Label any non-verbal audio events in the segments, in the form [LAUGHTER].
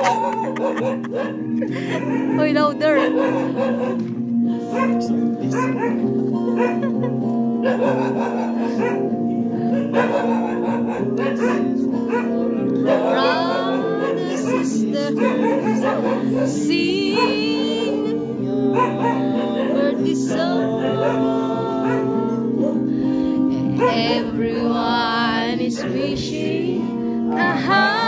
Oh, Hoy, louder! Brothers, sisters, sing birthday song. Everyone is wishing a happy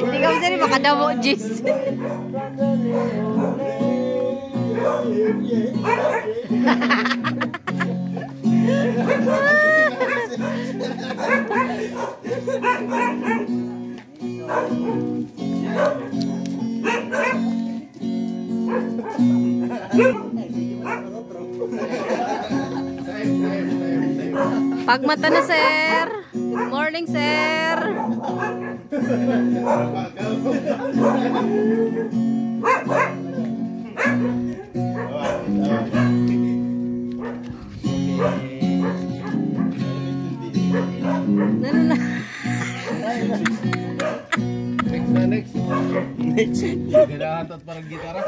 Hindi ka rin makadamo, Jis. Pagmata na, sir. Good morning, sir. Next na, next. Next. Ganahatot parang gitara.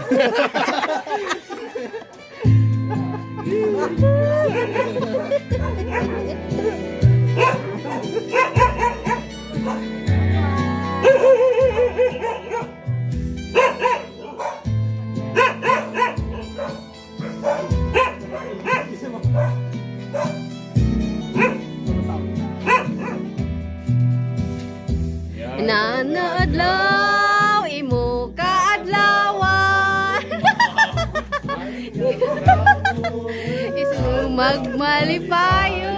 na adlaw, imo ka adlawan. [LAUGHS] Isumag malipayo.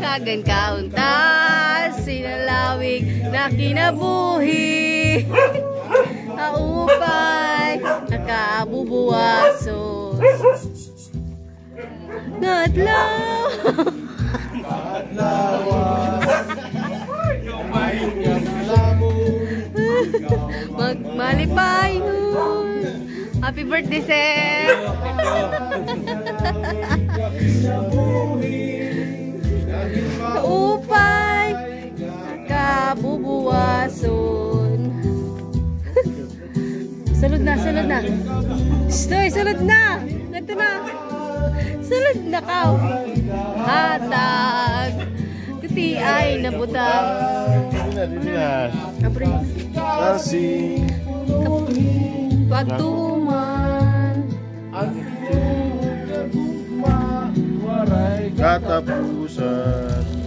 Kagan kauntas, sinalawig na kinabuhi. [LAUGHS] Kaupay, nakabubuwaso. Nadlaw. [LAUGHS] Nadlawan. Magmalipayon. Happy birthday, sir. Upay. Kabubuwason. Salud na, salud na. Stoy, salud na. Ito na. Salud na ka. Hatag. Kuti ay nabutang. Kapre. Kasih. Pagtuman. Katapusan.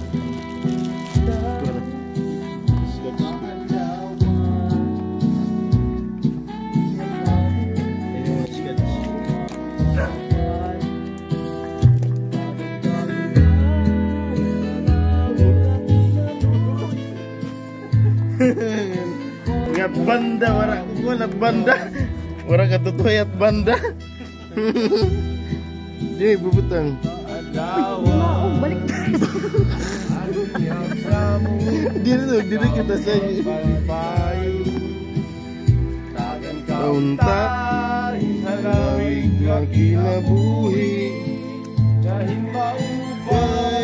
Banda wala ko at banda. Wala ka tutoy at banda. [LAUGHS] Di bubutang. Mau balik Dito dito kita sa Kaunta Halawig na kinabuhi Dahil maubay